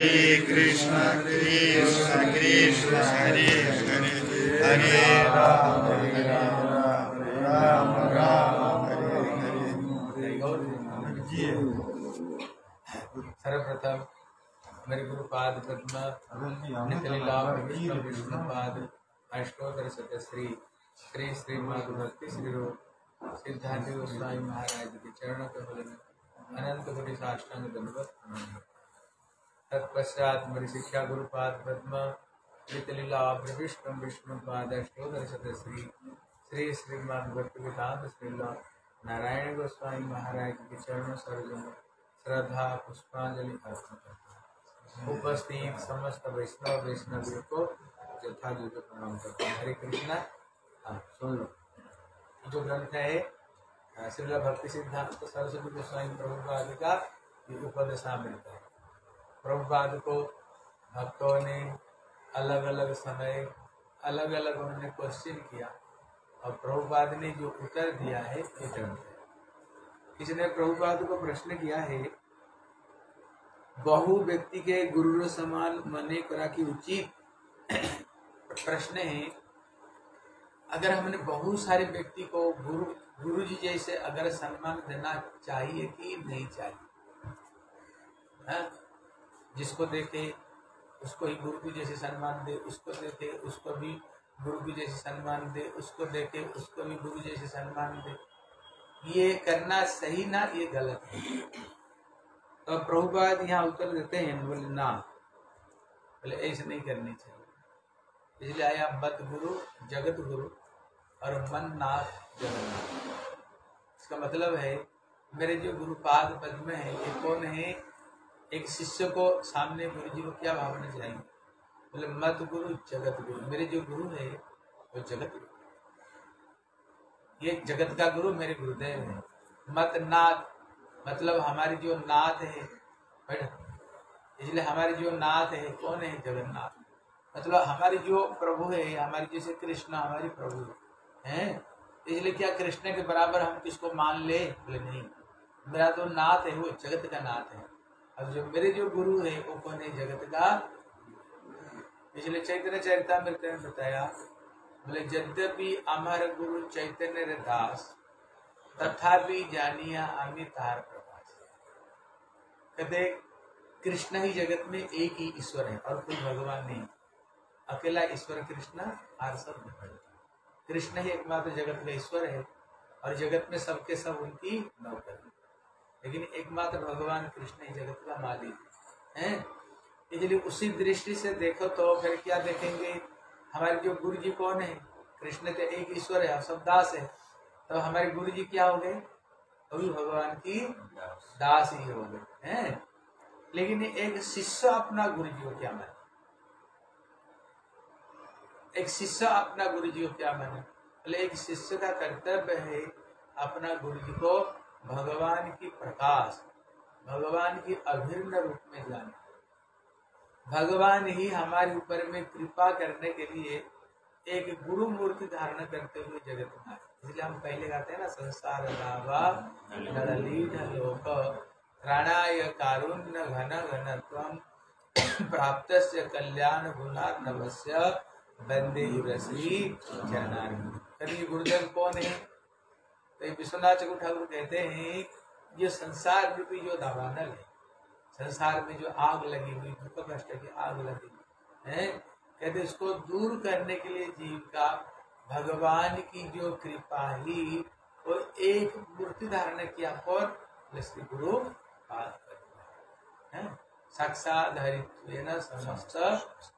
हरे कृष्ण कृष्ण कृष्ण हरे हरे हरे राम हरे राम राम राम हरे हरे सर्वप्रथम मेरे गुरुपाद श्री श्रीमद भक्ति श्री रूप सिद्धांत गोस्वामी महाराज के चरण कमल में अनंत कोटि साष्टांग दंडवत। तत्पश्चात मेरी शिक्षा गुरुपाद पद्म विष्णु विष्णुपाद अष्टोत्तर सतश्री श्री श्रीमद भक्ति वेदांत श्रीला नारायण गोस्वामी महाराज के चरणों सर्वजन श्रद्धा, पुष्पांजलि अर्पण करता। हूँ उपस्थित समस्त वैष्णव वैष्णवियों को यथायुग प्रणाम करता। हूँ हरे कृष्णा। हाँ सुन लो। जो ग्रंथ है श्रीला भक्ति सिद्धांत सरस्वती गोस्वामी प्रभु का अधिकार उपदशा मिलता है। प्रभुपाद को भक्तों ने अलग अलग समय अलग अलग उन्होंने क्वेश्चन किया और प्रभुपाद ने जो उत्तर दिया है, ये ग्रंथ प्रभुपाद को प्रश्न किया है, बहु व्यक्ति के गुरु समान मने करा की उचित प्रश्न है, अगर हमने बहुत सारे व्यक्ति को गुरु गुरु जी जैसे अगर सम्मान देना चाहिए कि नहीं चाहिए हाँ? जिसको देखे, उसको ही गुरु की जैसे सम्मान दे, उसको देखे, उसको भी गुरु की जैसे सम्मान दे, उसको देखे, उसको भी गुरु जैसे सम्मान दे। ये करना सही ना, ये गलत है। तो प्रभुपाद यहाँ उत्तर देते हैं, बोले, ना। बोले, ऐसे नहीं करनी चाहिए। इसलिए आया मत गुरु जगत गुरु और मन नाथ जगन्नाथ। इसका मतलब है, मेरे जो गुरुपाद पद्म है, ये कौन है? एक शिष्य को सामने गुरु जी को क्या भावना चाहिए? बोले, मत गुरु, जगत गुरु। मेरे जो गुरु है, वो जगत गुरु ये जगत का गुरु मेरे गुरुदेव है। मत नाथ मतलब हमारी जो नाथ है बैठ इसलिए हमारे जो नाथ है, कौन है जगन्नाथ? मतलब हमारी जो प्रभु है, हमारी जैसे कृष्ण, हमारी प्रभु है। इसलिए क्या कृष्ण के बराबर हम किसको मान ले? बोले, नहीं। मेरा जो नाथ है, वो जगत का नाथ है। अब जो मेरे जो गुरु है, वो कौन है? जगत का? इसलिए चैतन्य चरितमृत में बताया, बोले, यद्यपि अमर गुरु चैतन्य दास, तथापि जानिया आमी तार प्रकाश कहते, कृष्ण ही जगत में एक ही ईश्वर है और कोई भगवान नहीं। अकेला ईश्वर कृष्ण हर सब कृष्ण ही एकमात्र जगत में ईश्वर है और जगत में सबके सब उनकी नौकर लेकिन एकमात्र भगवान कृष्ण ही जगत का मालिक है। इसलिए उसी दृष्टि से देखो तो फिर क्या देखेंगे? हमारे जो गुरु जी कौन है? कृष्ण तो एक ईश्वर है सब दास है। तो हमारे गुरु जी क्या हो गए? अभी भगवान की दास ही हो गए, हैं। लेकिन एक शिष्य अपना गुरु जी को क्या माने? एक शिष्य अपना गुरु जी को क्या माने? एक शिष्य का कर्तव्य है अपना गुरु जी को भगवान की प्रकाश, भगवान की अभिन्न रूप में जाना। भगवान ही हमारे ऊपर में कृपा करने के लिए एक गुरु मूर्ति धारण करते हुए जगत में आए। इसलिए हम पहले गाते हैं ना, संसार लोक, प्राणाय कारुण्य घन घनत्वम प्राप्त कल्याण गुणार्णवस्य बंदे रसी कभी गुरुदेव कौन है? तो विश्वनाथ चकुर ठाकुर कहते हैं, ये संसार रूपी जो दावानल है, संसार में जो आग लगी हुई दुख कष्ट की आग लगी हुई, है? कहते इसको दूर करने के लिए जीव का भगवान की जो कृपा ही, वो एक मूर्ति धारण किया और श्री गुरु है साक्षात हरित्वेन समस्त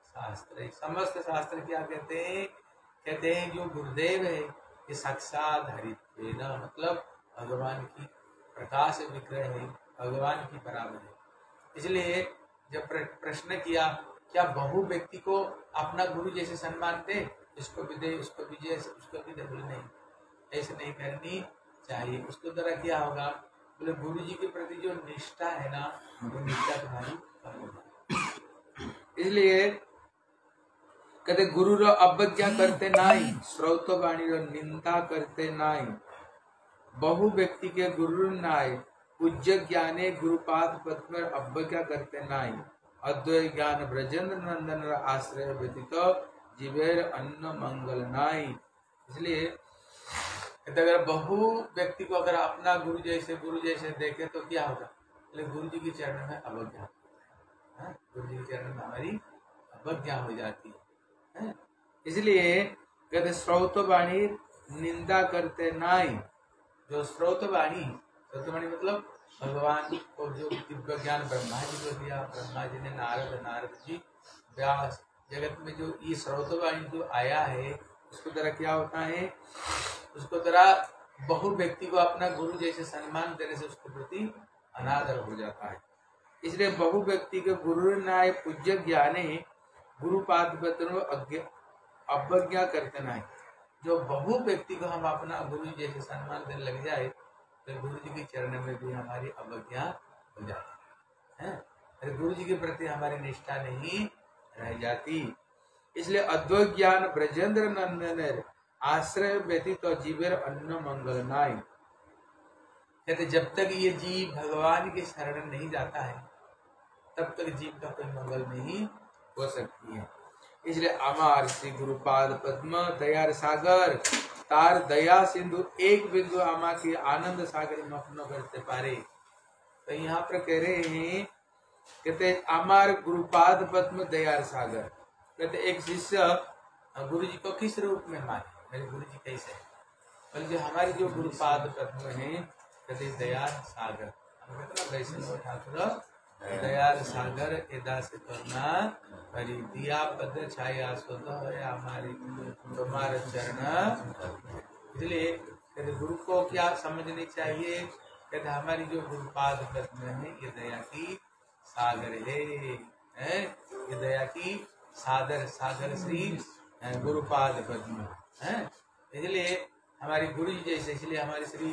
शास्त्र। समस्त शास्त्र क्या कहते हैं? कहते हैं जो गुरुदेव है, ये साक्षात हरित्वेन मतलब भगवान की प्रकाश विग्रह है, भगवान की बराबर है। इसलिए जब प्रश्न किया, क्या बहु व्यक्ति को अपना गुरु जैसे सम्मान दे? इसको भी दे उसको भी दे उसको भी दे। बोले, नहीं, ऐसे नहीं करनी चाहिए। उसके द्वारा क्या होगा। बोले, गुरु जी के प्रति जो निष्ठा है ना, वो निष्ठा तुम्हारी इसलिए कहते, गुरु रो अवज्ञा करते नाई? श्रौत वाणी रो निंदा करते नाई। बहु व्यक्ति के गुरु नाय पूज्य ज्ञाने गुरुपाद पद पर अवज्ञा करते नाई। अद्वैत ज्ञान ब्रजेंद्र नंदन आश्रय व्यतीत जीवेर अन्न मंगल नाई। इसलिए अगर बहु व्यक्ति को अगर अपना गुरु जैसे गुरु जैसे देखे तो क्या होगा? बोले, गुरु जी के चरण में अवज्ञा हाँ? गुरु जी के चरण में हमारी अवज्ञा हो जाती है। इसलिए कहते स्रोत वाणी निंदा करते नाई। जो स्रोत वाणी स्रोत वाणी मतलब भगवान को जो दिव्य ज्ञान, ब्रह्मा जी को दिया, ब्रह्मा जी ने नारद नारद जी, व्यास, जगत में जो ये स्रोत वाणी जो आया है, उसको तरह क्या होता है, उसको तरह बहु व्यक्ति को अपना गुरु जैसे सम्मान देने से उसके प्रति अनादर हो जाता है। इसलिए बहु व्यक्ति के गुरु नाय पूज्य ज्ञाने गुरुपाद अवज्ञा करते नहीं जो बहु व्यक्ति को हम अपना गुरु जी जैसे सम्मान देने लग जाए तो गुरु जी के चरण में भी हमारी अवज्ञा हो जाती है। अरे गुरु जी के प्रति हमारी निष्ठा नहीं रह जाती। इसलिए अद्वैत ज्ञान ब्रजेंद्र नंदन आश्रय व्यतीत तो जीवेर अन्न मंगल नाय। कहते जब तक ये जीव भगवान के शरण नहीं जाता है, तब तक जीव का कोई मंगल नहीं हो सकती है। इसलिए अमार श्री गुरुपाद पद्म दयार सागर, तार दया सिंधु एक बिंदु अमा के आनंद सागर में अपना करते पारे। तो यहाँ पर कह रहे हैं, कहते अमार गुरुपाद पद्म दयार सागर। कहते एक शिष्य गुरु जी को किस रूप में माने? मेरे गुरु जी कैसे बोले जो हमारे जो गुरुपाद पद्म है, कहते दयार सागर। वैष्णव ठाकुर दयार सागर एदा से करना हरि दिया पद छाया है हमारी तुम्हारे चरण इसलिए कहते गुरु को क्या समझनी चाहिए कहते हमारी जो गुरुपाद पद्म है ये दया की सागर है? ये दया की सागर सागर श्री गुरुपाद पद्म है इसलिए हमारी गुरु जी जैसे इसलिए हमारे श्री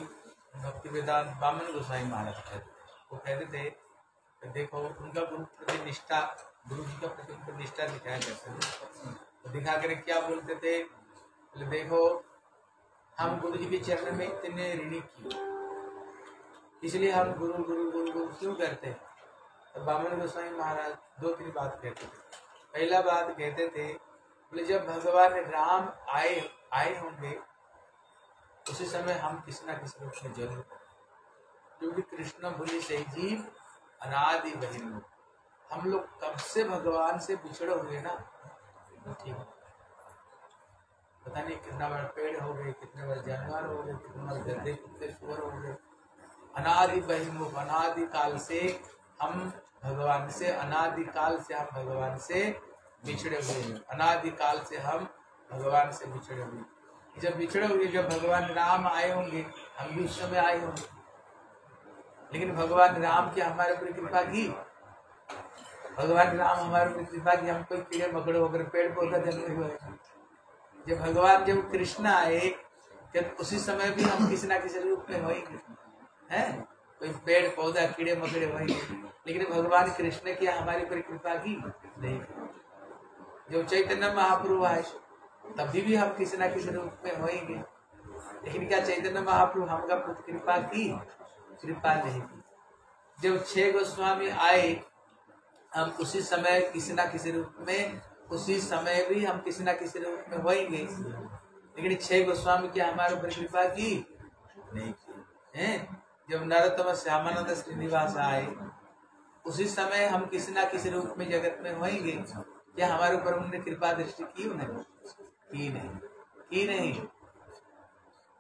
भक्ति वेदांत बामन गोसाई महाराज कहते वो कहते थे देखो उनका गुरु प्रति निष्ठा गुरु जी का प्रति उनको निष्ठा दिखाया करते थे। तो दिखा कर क्या बोलते थे? बोले, देखो, हम गुरु जी के चरण में इतने ऋणी क्यों? इसलिए हम गुरु गुरु गुरु गुरु क्यों करते हैं? तो बामन गोस्वामी महाराज दो, तीन बात कहते थे। पहला बात कहते थे, बोले, जब भगवान राम आए आए होंगे, उसी समय हम किसी ना किसी रूप में ज़रूर क्योंकि कृष्ण भूलि से जीव अनादि बहिर्मुख हम लोग कब से भगवान से बिछड़े हुए ना? ठीक पता नहीं कितना बड़ा पेड़ हो गए, कितने बड़े जानवर हो गए, कितने बड़े गद्दे कुत्ते सुअर हो गए। अनादि बहिर्मुख अनादि काल से हम भगवान से, अनादि काल से हम भगवान से बिछड़े हुए हैं। अनादि काल से हम भगवान से बिछड़े हुए जब बिछड़े हुए, जब भगवान राम आए होंगे, हम भी उस समय आए होंगे। लेकिन भगवान राम की हमारे ऊपर कृपा की? भगवान राम हमारे ऊपर कृपा की, हम कोई कीड़े, मकड़े होकर पेड़ पौधा जन्मे हुए जब भगवान, जब कृष्ण आए, जब उसी समय भी हम किसी ना किसी रूप में होंगे हैं। कोई पेड़, पौधा, कीड़े, मकड़े होंगे लेकिन भगवान कृष्ण की हमारे ऊपर कृपा की नहीं जब चैतन्य महाप्रभु आए, तभी भी हम किसी ना किसी रूप में होंगे लेकिन क्या चैतन्य महाप्रभु हमका कृपा की? कृपा नहीं जब छह गोस्वामी आए हम उसी समय किसी ना किसी रूप में, उसी समय भी हम किसी ना किसी रूप में होंगे लेकिन छह गोस्वामी की हमारे ऊपर कृपा की? नहीं की। है? जब नरोत्तम श्यामानंद श्रीनिवास आए, उसी समय हम किसी ना किसी रूप में जगत में होंगे क्या हमारे ऊपर उन्होंने कृपा दृष्टि की नहीं की नहीं। की नहीं।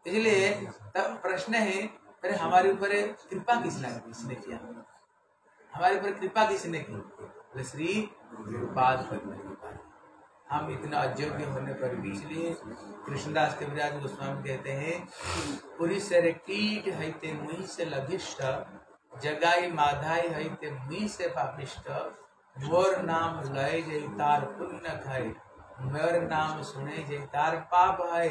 इसलिए तब प्रश्न है अरे हमारे ऊपर कृपा किसने किसने किया? हमारे ऊपर कृपा किसने की? बोले, श्री गुरुपाद हम इतना अयोग्य होने पर भी इसलिए कृष्णदास के विराज गोस्वामी कहते हैं पूरी सर कीट हईते मुई से लघिष्ठ, जगाई माधाई हईते मुई से पापिष्ट, मोर नाम लय जय तार पुण्य खाए, मोर नाम सुने जय तार पाप है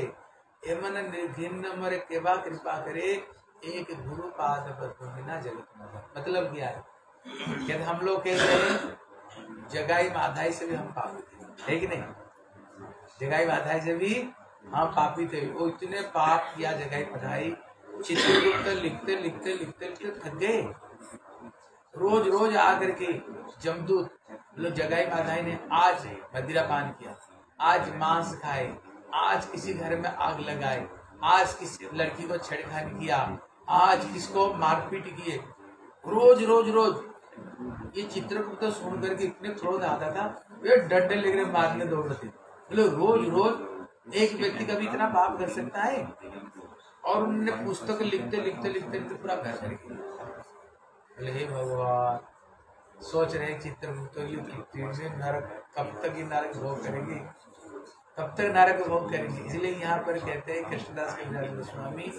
एमन निर्घिन्न मर केवा कृपा करे, एक गुरु पाद पद्म बिना जगत मतलब क्या है? कहते हम लोग कहते हैं, जगाई माधाई से भी हम पापी थे। है कि नहीं? जगाई माधाई से भी हम पापी थे। वो इतने पाप किया, जगाई पढ़ाई चित्रगुप्त लिखते लिखते लिखते लिखते थक गए। रोज रोज आकर के जमदूत लोग जगाई माधाई ने आज मदिरा पान किया। आज मांस खाए। आज किसी घर में आग लगाए। आज किसी लड़की को छेड़खानी किया। आज किसको मारपीट किए। रोज रोज रोज ये चित्रगुप्त तो सुन करके इतने क्रोध आता था, वे डर लेकर मारने दौड़ रहे थे। बोले, रोज रोज एक व्यक्ति कभी इतना पाप कर सकता है? और उन्होंने पुस्तक लिखते लिखते लिखते लिखते पूरा घर कर बोले, हे भगवान, सोच रहे चित्रगुप्त ये कितने नरक कब तक ये नरक भोग करेंगे? कब तक नरक भोग करेंगे? इसलिए यहाँ पर कहते हैं, कृष्णदास कविराज गोस्वामी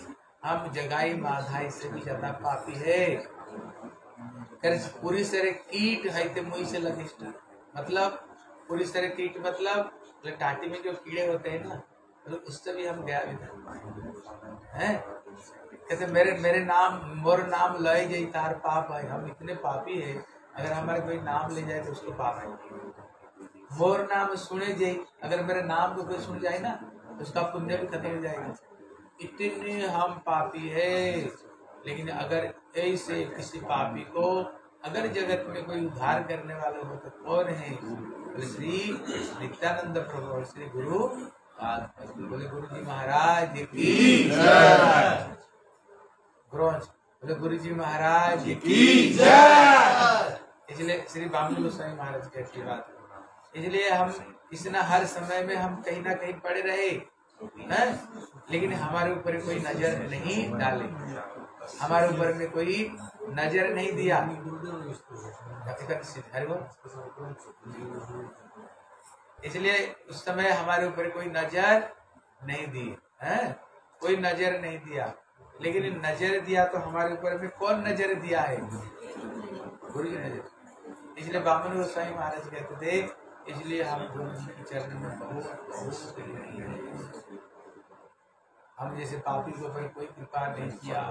हम जगाई माधाई से भी ज़्यादा पापी है। कर पूरी तरह कीट है ते मुई से लगिष्ट मतलब पूरी तरह कीट मतलब टाटी में जो कीड़े होते हैं ना मतलब उससे भी हम गया विधा है? कहते, मेरे मेरे नाम, मोर नाम लय जाई तार पाप है हम इतने पापी है, अगर हमारे कोई नाम ले जाए तो उसको पाप है मोर नाम सुने जाए अगर मेरे नाम को कोई सुन जाए ना तो उसका पुण्य भी खत्म हो जाएगा। इतने हम पापी है। लेकिन अगर ऐसे किसी पापी को अगर जगत में कोई उद्धार करने वाले हो तो कौन है? श्री नित्यानंद प्रभु और श्री गुरु। बोले गुरु जी महाराज की बोले गुरु जी महाराज की इसलिए श्री बामन गोस्वामी महाराज की अच्छी बात इसलिए हम इस ना हर समय में हम कहीं ना कहीं पड़े रहे, हैं? लेकिन हमारे ऊपर कोई नज़र नहीं डाले। हमारे ऊपर में कोई नज़र नहीं दिया। इसलिए उस समय हमारे ऊपर कोई नज़र नहीं दी, है? कोई नज़र नहीं दिया। लेकिन नज़र दिया तो हमारे ऊपर में कौन नज़र दिया है? गुरु जी नज़र। इसलिए बामन गोस्वामी महाराज कहते थे, इसलिए हम गुरु जी के चरण में बहुत बहुत। हम जैसे पापी के ऊपर कोई कृपा नहीं किया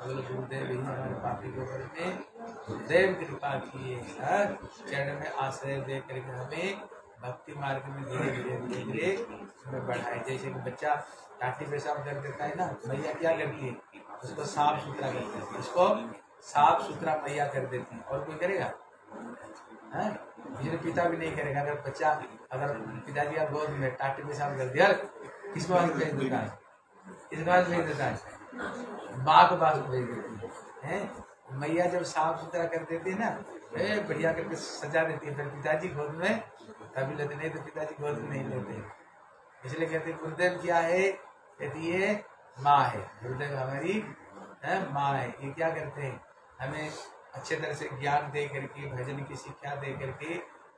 अगले गुरुदेव ही हमारे पापी के ऊपर में गुरुदेव कृपा किए चरण में आश्रय दे करके हमें भक्ति मार्ग में धीरे धीरे धीरे धीरे हमें बढ़ाए। जैसे कि बच्चा टाटी पेशाब कर देता है ना, मैया क्या करती है? उसको साफ़ सुथरा कर देती है। उसको साफ़ सुथरा मैया कर देती है। और कोई करेगा? हैं? इसलिए पिता भी नहीं करेगा। अगर बच्चा, अगर पिताजी का गोद में टाटी पेशाब कर दिया, किसको पास भेज देता है पास भेज देता है माँ पास भेज देती है? मैया जब साफ़ सुथरा कर देती है ना ए, बढ़िया करके सजा देती है। फिर पिताजी गोद में तभी लेते नहीं तो पिताजी गोद में नहीं लेते। इसलिए कहते गुरुदेव क्या है? कहती ये माँ है। गुरुदेव हमारी है? माँ है। ये क्या करते हैं? हमें अच्छे तरह से ज्ञान दे करके भजन की शिक्षा दे करके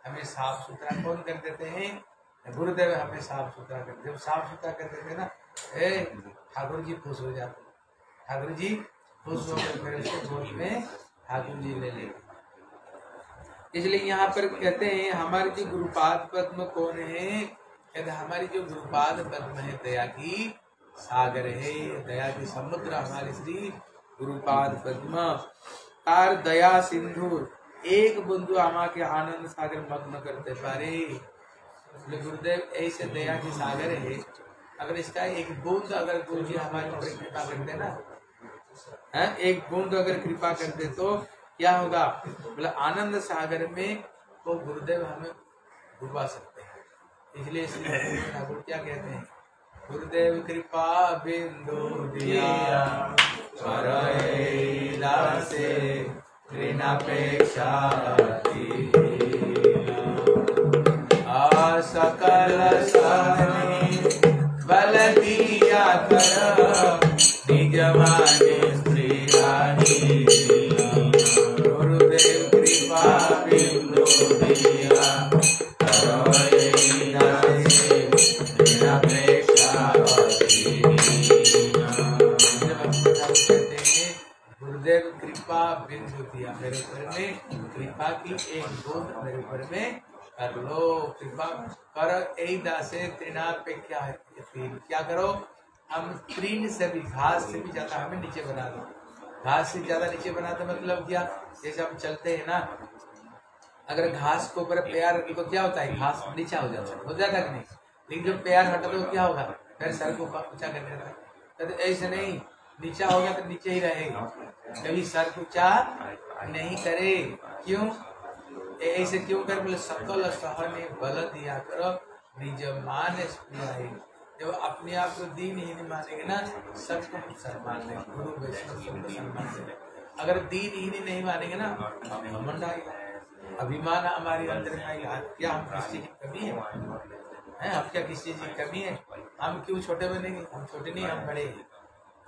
हमें साफ़ सुथरा कौन कर देते हैं? गुरुदेव हमें साफ़ सुथरा कर जब साफ़ सुथरा कर देते हैं ना ठाकुर जी खुश हो जाते ठाकुर जी खुश होकर फिर उसके गोद में ठाकुर जी ले। इसलिए यहाँ पर कहते हैं, हमारे जो गुरुपाद पद्म कौन है? कहते हमारी जो गुरुपाद पद्म है, दया की सागर है। दया की समुद्र हमारे श्री गुरुपाद पद्म। तार दया सिंधु एक बंधु आमा के आनंद सागर मग्न करते पारे। गुरुदेव, ऐसे दया की सागर है। अगर इसका एक बूंद अगर गुरु जी हमारे ऊपर कृपा करते ना, है? एक बूंद अगर कृपा करते तो क्या होगा? बोला, आनंद सागर में वो तो गुरुदेव हमें डुबा सकते हैं। इसलिए ठाकुर क्या कहते हैं? गुरुदेव कृपा बिंदु दिया ऋणापेक्षा सकल सहनी कृपा की एक बूंद मेरे ऊपर में कर लो कृपा कर यही दासे त्रिना पे क्या है क्या करो हम तीन से भी, घास से भी ज़्यादा हमें नीचे बना दो। घास से ज़्यादा नीचे बना दो मतलब क्या? जैसे हम चलते हैं ना, अगर घास के ऊपर पैर रख तो क्या होता है? घास नीचा हो जाता है। हो जाता कि नहीं? लेकिन जब पैर हटा दो क्या होगा? पैर सर को ऊँचा कर देता है। कहते ऐसे नहीं, नीचा हो गया तो नीचे ही रहेगा। कभी सर को ऊँचा नहीं करे। क्यों? ऐसे क्यों कर? बोले सकल सहने बल दिया करो निज मान जब अपने आप को दीन ही नहीं मानेंगे ना सबको हम सम्मान देंगे गुरु वैष्णव सबको सम्मान देंगे। अगर दीन ही नहीं, मानेंगे ना हम घमंड आएगा अभिमान हमारे अंदर में आएगा क्या हम किसी की कमी है? हैं अब क्या किसी चीज़ की कमी है? हम क्यों छोटे बनेंगे? हम छोटे नहीं हम बड़े हैं।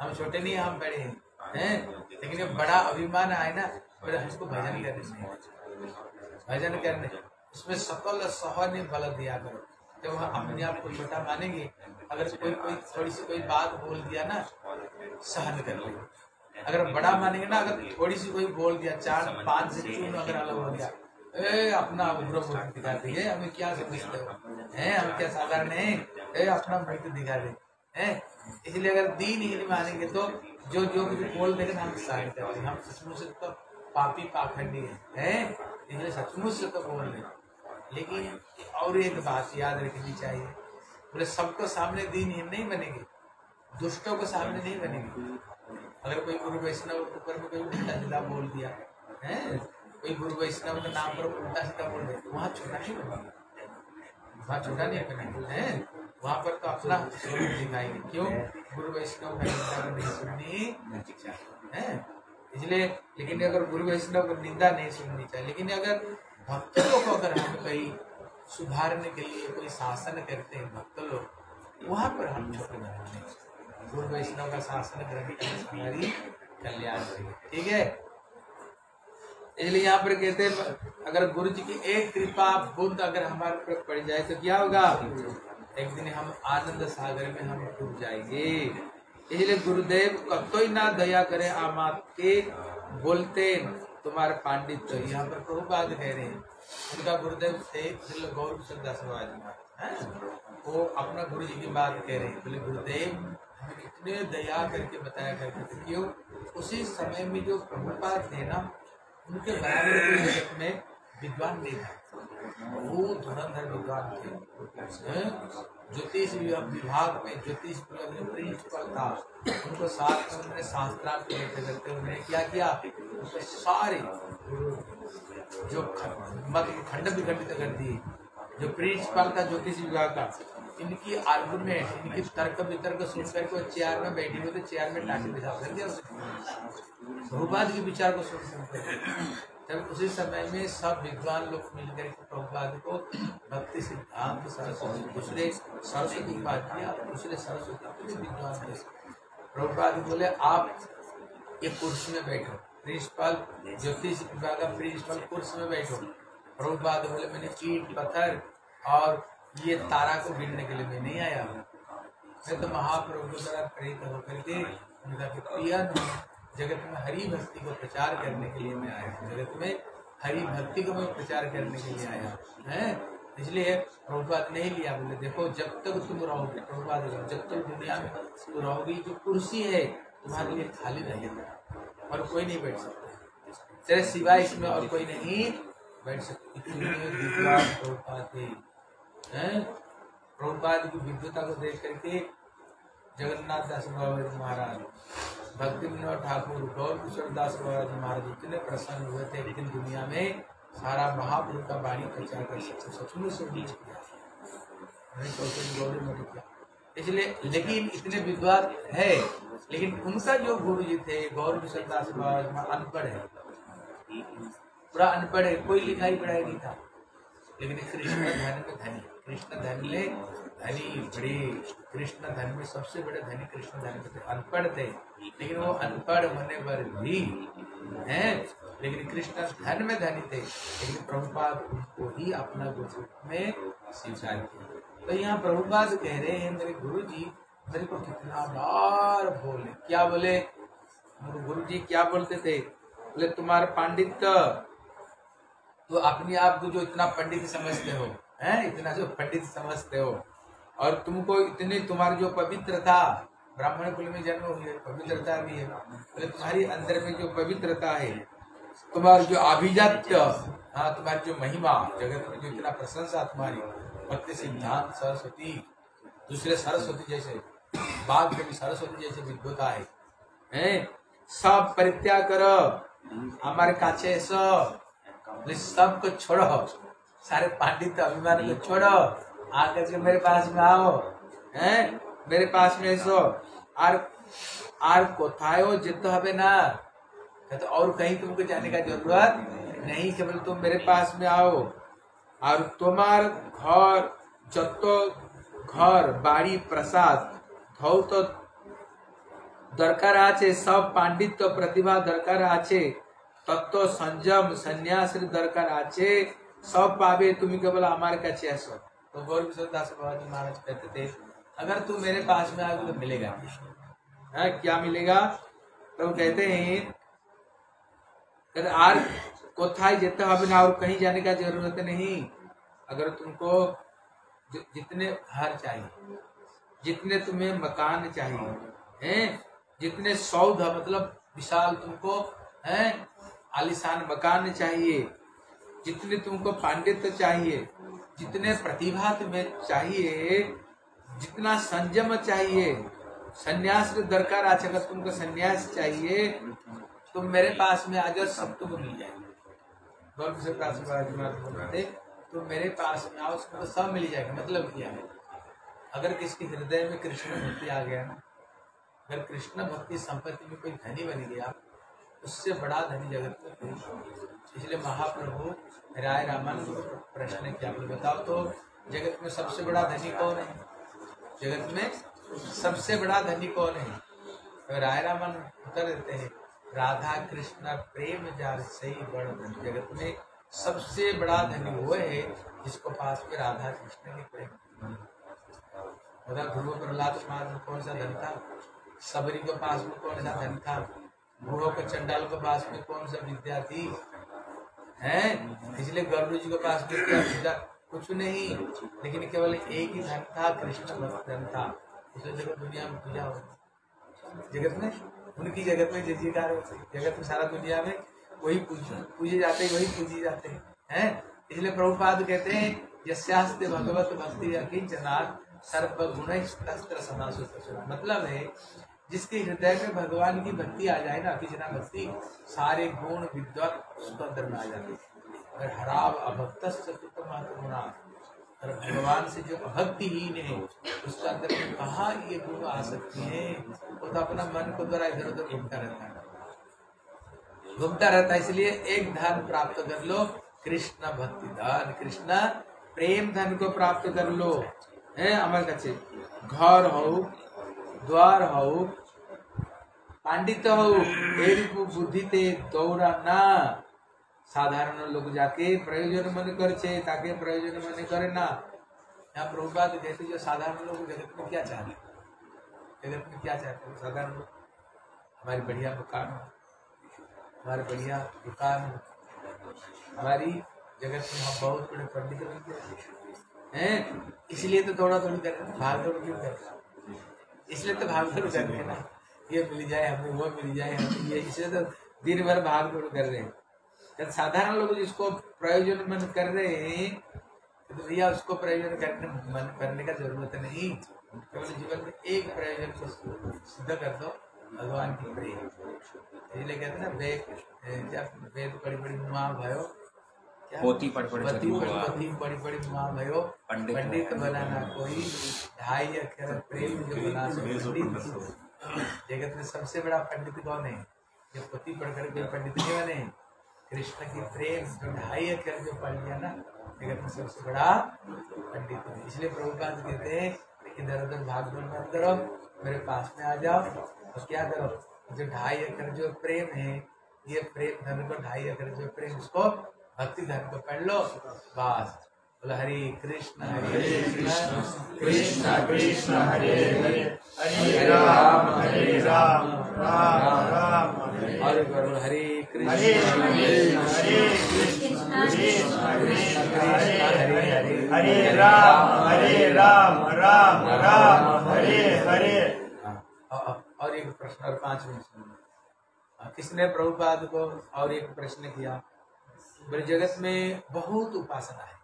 हम छोटे नहीं हम बड़े हैं। हैं? लेकिन जब बड़ा अभिमान आए ना फिर हमको भजन करने भजन करने। उसमें सकल सहने बल दिया करो। जब हम अपने आप को छोटा मानेंगे अगर कोई कोई थोड़ी सी कोई बात बोल दिया ना सहन कर लेंगे अगर बड़ा मानेंगे ना अगर थोड़ी सी कोई बोल दिया चार पाँच से तीन अगर अलग हो गया ए अपना उग्र दिखा दे हमें क्या समझते हो? हैं हम क्या साधारण है? ए अपना मूर्ति दिखा दे। हैं? इसलिए अगर दीन ही नहीं मानेंगे तो जो जो कुछ बोल देंगे ना हम सहन कर लेंगे हम सचमुच से तो पापी पाखंडी है। हैं? इसलिए सचमुच से तो बोल रहे लेकिन और एक बात याद रखनी चाहिए। बोले, सबको सामने दीन ही नहीं बनेंगे। दुष्टों को सामने नहीं बनेगी। अगर कोई गुरु वैष्णव ऊपर में कोई उल्टा सीधा बोल दिया, है? कोई गुरु वैष्णव के नाम पर उल्टा सीधा बोल दिया वहाँ छोटा नहीं बनेगा। वहाँ छोटा नहीं बनेगा, है? वहाँ पर तो अपना स्वरूप दिखाएँगे। क्यों? गुरु वैष्णव का निंदा को नहीं सुननी, है? इसलिए, लेकिन अगर गुरु वैष्णव को निंदा नहीं सुननी चाहिए, लेकिन अगर भक्तों को अगर हम कहीं सुधारने के लिए कोई शासन करते हैं भक्त लोग, वहाँ पर हम छोटे नहीं गुरु वैष्णव का शासन ग्रहण हमारी कल्याण होगी ठीक है? इसलिए यहाँ पर कहते हैं, अगर गुरु जी की एक कृपा बुद्ध अगर हमारे पर पड़ जाए तो क्या होगा? एक दिन हम आनंद सागर में हम डूब जाएँगे। इसलिए गुरुदेव कतो ना दया करे आमात के बोलते तुम्हारे पांडित्य यहाँ पर प्रभुपाद कह रहे हैं उनका गुरुदेव थे श्री गौर किशोर दास बाबा जी महाराज, वो अपना गुरु जी की बात कह रहे हैं बोले गुरुदेव कितने दया करके बताया करते थे क्यों उसी समय में जो प्रभुपाद थे ना उनके बराबर में विद्वान नहीं था। वो धुरंधर विद्वान थे ज्योतिष विभाग में ज्योतिष प्रिंसिपल था। उनको साथ में उन्होंने शास्त्रार्थ लेते करते उन्होंने क्या किया? सारे जो मत खंड विखंडित कर दिए। जो प्रिंसिपल था ज्योतिष विभाग का, इनकी आर्गुमेंट, इनकी तर्क वितर्क सुन करके वो चेयर में बैठी हुई तो चेयर में टाटी बिठा कर दिया बहुपाद के विचार को सुन तब उसी समय में सब विद्वान लोग मिलकर के प्रभुपाद को भक्ति सिद्धांत, सरस्वती दूसरे, सरस्वती उपाध्याय किया दूसरे सरस्वती विद्वान प्रभुपाद बोले, आप एक कुर्सी में बैठो। प्रिंसिपल, ज्योतिष का प्रिंसिपल कुर्सी में बैठो प्रभुपाद बोले, मैंने ईट पत्थर और ये तारा को गिनने के लिए मैं नहीं आया हूँ। मैं तो महाप्रभु के द्वारा प्रेरित होकर के उनका कि प्रिया, जगत में हरि भक्ति को प्रचार करने के लिए मैं आया हूँ। जगत में हरि भक्ति को मैं प्रचार करने के लिए आया हूँ। है? इसलिए प्रभुपाद नहीं लिया। बोले, देखो, जब तक तुम रहोगे प्रभुपाद जब तक दुनिया में तुम रहोगी जो कुर्सी है, तुम्हारे लिए खाली रहेगा। और कोई नहीं बैठ सकता। तेरे सिवाय इसमें और कोई नहीं बैठ सकता। प्रभुपाद की विद्वता को देख करके जगन्नाथ दास बाबा महाराज, भक्ति विनोद ठाकुर गौर किशोर दास बाबा महाराज इतने प्रसन्न हुए थे लेकिन दुनिया में सारा महापुरुष का वाणी प्रचार कर सकते सचमुच से बीच किया। गौरी में किया? इसलिए, लेकिन इतने विद्वान है, लेकिन उनका जो गुरु जी थे गौर किशोर दास अनपढ़ है। पूरा अनपढ़ है, कोई लिखाई पढ़ाई नहीं था। लेकिन कृष्ण धन में धनी, कृष्ण धन ले धनी, बड़े कृष्ण धन में सबसे बड़े धनी कृष्ण धन में थे अनपढ़ थे। लेकिन वो अनपढ़ होने पर भी हैं, लेकिन कृष्ण धन में धनी थे। लेकिन प्रभुपाद उनको ही अपना गुरु में स्वीकार किया। तो यहाँ प्रभुपाद कह रहे हैं, मेरे गुरु जी मेरे को कितना बार बोले। क्या बोले? मेरे गुरु जी क्या बोलते थे? बोले, तुम्हारे पंडित तो अपने आप को जो इतना पंडित समझते हो, हैं? इतना जो पंडित समझते हो। और तुमको इतनी, तुम्हारी जो पवित्रता, ब्राह्मण कुल में जन्म हुई है, पवित्रता भी है। बोले, तुम्हारी अंदर में जो पवित्रता है, तुम्हारी जो अभिजात्य हाँ तुम्हारी जो महिमा, जगत में जो इतना प्रशंसा तुम्हारी भक्ति सिद्धांत सरस्वती, दूसरे सरस्वती जैसे बाघ कवि सरस्वती जैसे विद्वता है हैं? सब परित्याग कर, हमारे काचे सब सबको छोड़ो। सारे पांडित अभिमान को छोड़ो। आकर के मेरे पास में आओ। हैं? मेरे पास में सो आर आर कोथायो जित हबे ना। तो और कहीं तुमको जाने का ज़रूरत नहीं, केवल तुम मेरे पास में आओ। और তোমার ঘর যত ঘর বাড়ি প্রাসাদ ধৌত দরকার আছে সব পাণ্ডিত্য প্রতিভা দরকার আছে তত্ত্ব संयम संन्यास दरकार আছে सब पावे তুমি केवल हमारे কাছে আসো तो गौर किशोर दास बाबा जी महाराज कहते थे अगर तू मेरे पास में आओगे तो मिलेगा हाँ, क्या मिलेगा तो वो कहते हैं कहते आर कोथाई जेते हो बिना और कहीं जाने का ज़रूरत नहीं। अगर तुमको जितने घर चाहिए, जितने तुम्हें मकान चाहिए, हैं, जितने सौध मतलब विशाल तुमको, हैं, आलिशान मकान चाहिए, जितने तुमको पांडित्य चाहिए, जितने प्रतिभा तुम्हें चाहिए, जितना संयम चाहिए, संन्यास दरकार आज अगर तुमको संन्यास चाहिए तो मेरे पास में आज सब तुमको मिल जाएगा गौर से रहे थे तो मेरे पास में आओ उसको तो सब मिल जाएगा मतलब क्या है? अगर किसके हृदय में कृष्ण भक्ति आ गया ना अगर कृष्ण भक्ति संपत्ति में कोई धनी बन गया, उससे बड़ा धनी जगत में कोई इसलिए महाप्रभु राय रामानंद को प्रश्न किया, बोले, बताओ तो जगत में सबसे बड़ा धनी कौन है? जगत में सबसे बड़ा धनी कौन है? तो राय रामानंद उत्तर देते हैं राधा कृष्ण प्रेम जार सही बड़ धनी। जगत में सबसे बड़ा धनी वो है जिसको पास में राधा कृष्ण के प्रेम। उधर ध्रुव प्रहलाद पास में कौन सा धन था? सबरी के पास में कौन सा धन था? भूहो के चंडाल के पास में कौन सा विद्या थी? है? इसलिए गरुड़ जी के पास में क्या विद्या? कुछ नहीं। लेकिन केवल एक ही धन था, कृष्ण धन था। इसलिए जगत दुनिया में पूजा होती जगत में? उनकी में जय जयकार होती। जगत में सारा दुनिया में वही पूज जाते हैं, वही पूजी जाते हैं। हैं? इसलिए प्रभुपाद कहते हैं, यस्यास्ते भगवत भक्ति अकिंचनाथ सर्व गुण शस्त्र समासु मतलब है, जिसके हृदय में भगवान की भक्ति आ जाए ना, अकिंचना भक्ति, सारे गुण विद्वत अंदर में आ जाते हैं। अगर हराव अभक्त गुणा और भगवान से जो भक्ति भक्तिहीन है उसका अंदर में कहाँ ये गुण आ सकती है, वो तो अपना मन को द्वारा इधर उधर घूमता रहता है। घूमता रहता है, इसलिए एक धन प्राप्त कर लो, कृष्ण भक्ति धन कृष्ण प्रेम धन को प्राप्त कर लो। है, अमर कच्चे। घर हो द्वार हो पांडित हो बुद्धि ते दौरा ना। সাধারণ লোক যাকে প্রয়োজন মনে করছে তাকে প্রয়োজন মনে করে না यहाँ प्रभुपाद कहते जो साधारण लोग जगत में क्या चाहते हैं? जगत में क्या चाहते हैं साधारण लोग हमारी बढ़िया दुकान हो हमारे बढ़िया दुकान हो हमारी जगत में हम बहुत बड़े पंडित बन गए हैं इसलिए तो थोड़ा थोड़ी कर रहे हैं भाग दौड़ क्यों कर रहे हैं? इसलिए तो भाग दौड़ कर रहे हैं ना ये मिल जाए हमें वो मिल जाए हमें ये इसलिए तो दिन भर भाग दौड़ कर रहे हैं जब साधारण लोग जिसको प्रयोजन मन कर रहे हैं तो भैया उसको प्रयोजन करने मन करने का ज़रूरत नहीं। केवल जीवन में एक प्रयोजन को सिद्ध कर दो भगवान की प्रेम इसलिए कहते हैं ना वेद जब वेद बड़ी बड़ी माँ भयो? पोती पढ़ पढ़ पति बड़ी पति बड़ी बड़ी माँ भयो। पंडित पंडित बनाना कोई ढाई अक्षर प्रेम जो बना पंडित जगत में सबसे बड़ा पंडित कौन है? जो पति पढ़ कर कोई पंडित नहीं बने। कृष्ण की प्रेम जो ढाई अक्षर जो पढ़ लिया ना जगत में सबसे बड़ा पंडित है। इसलिए प्रभुपाद कहते हैं इधर उधर भाग दौड़ मत करो मेरे पास में आ जाओ। और क्या करो? जो ढाई अक्षर जो प्रेम है ये प्रेम धन को ढाई अक्षर जो प्रेम उसको भक्ति धन को पढ़ लो बस। बोला हरे कृष्ण हरे कृष्ण कृष्ण कृष्ण हरे हरे हरे राम हरे राम राम राम हरे बोलो हरे हरे राम हरे राम राम राम हरे हरे हाँ, और एक प्रश्न और पाँच मिनट हाँ, किसने प्रभुपाद को और एक प्रश्न किया बोले जगत में बहुत उपासना है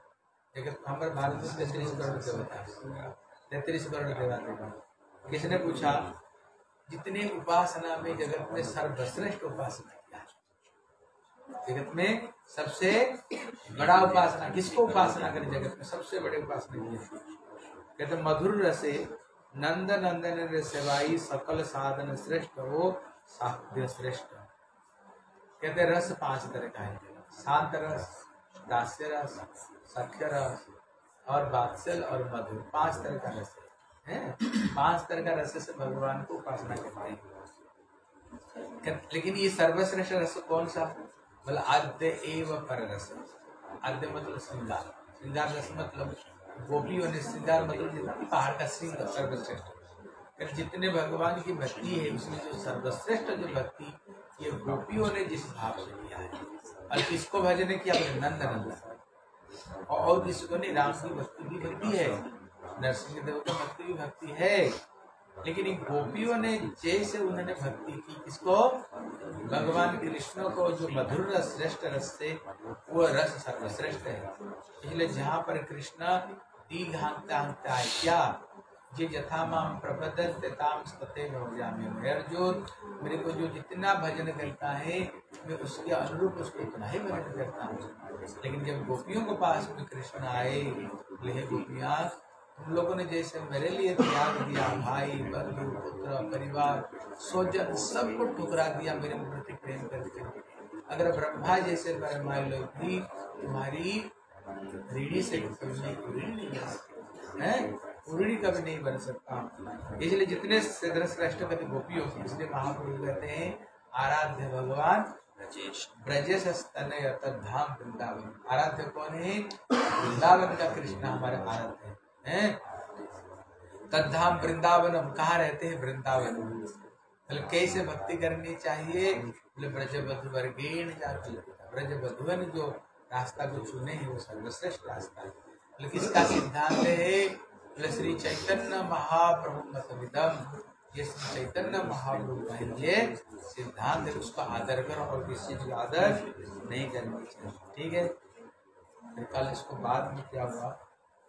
जगत हमारे भारत में तैतीस करोड़ देवता है तैतीस करोड़ देवता है किसने पूछा जितने उपासना में जगत में सर्वश्रेष्ठ उपासना है जगत में सबसे बड़ा उपासना किसको उपासना करें जगत में? सबसे बड़े उपासना की है। कहते मधुर रसे, नंद नंदन सेवाई, सकल साधन श्रेष्ठ हो, साध्य श्रेष्ठ। कहते रस पाँच तरह का है। शांत रस, दास्य रस, सख्य रस और बात्सल और मधुर। पाँच तरह का रस है? पाँच तरह का रस से भगवान को उपासना करते हैं। लेकिन ये सर्वश्रेष्ठ रस कौन सा? बोला आद्य एव पर रस आद्य मतलब श्रृंगार श्रृंगार रस मतलब गोपियों ने श्रृंगार मतलब जितना पहाड़ का श्रृंगार सर्वश्रेष्ठ। फिर जितने भगवान की भक्ति है, उसमें जो सर्वश्रेष्ठ जो भक्ति, ये गोपियों ने जिस भाव से किया है। और किसको भजन किया? बोले नंद नंद और और किसको नहीं, राम की भक्ति भी भक्ति है। नरसिंह देव का भक्ति भी भक्ति है। लेकिन इन गोपियों ने जैसे उन्होंने भक्ति की, इसको भगवान कृष्ण को जो मधुर रस, श्रेष्ठ रस से, वो रस सर्वश्रेष्ठ है। इसलिए जहाँ पर कृष्ण दीघ हाँकता यथा माम प्रबदन अर्जुन मेरे को जो जितना भजन करता है, मैं उसके अनुरूप उसको उतना ही भजन करता हूँ। लेकिन जब गोपियों के पास में कृष्ण आए, बोले, "हे गोपियाँ तुम लोगों ने जैसे मेरे लिए त्याग दिया भाई, बंधु, पुत्र, परिवार, स्वजन, सबको ठुकरा दिया मेरे प्रति प्रेम करके। अगर ब्रह्मा जैसे लोग भी तुम्हारी से कभी नहीं बन हैं? कभी नहीं बन सकता। इसलिए जितने श्रेष्ठ श्रेष्ठ कहते गोपियों की इसलिए महापुरुष कहते हैं, आराध्य भगवान ब्रजेश धाम वृंदावन। आराध्य कौन है? वृंदावन का कृष्ण हमारे आराध्य है। हैं? तद्धाम वृंदावन हम कहाँ रहते हैं वृंदावन? मतलब कैसे भक्ति करनी चाहिए? बोले ब्रज वर्गेण जाति। ब्रज बधुवन जो रास्ता को चुने हैं, वो सर्वश्रेष्ठ रास्ता है। बोले, किसका सिद्धांत है? बोले, श्री चैतन्य महाप्रभु मतविदम ये श्री चैतन्य महाप्रभु का ये सिद्धांत है, उसका आदर करो और किसी चीज़ का आदर नहीं करना चाहिए। ठीक है? कल इसको बाद में क्या हुआ?